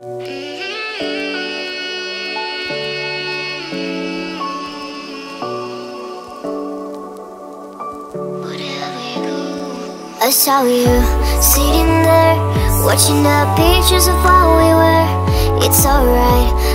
I saw you sitting there, watching the pictures of what we were. It's alright.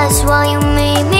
That's why you made me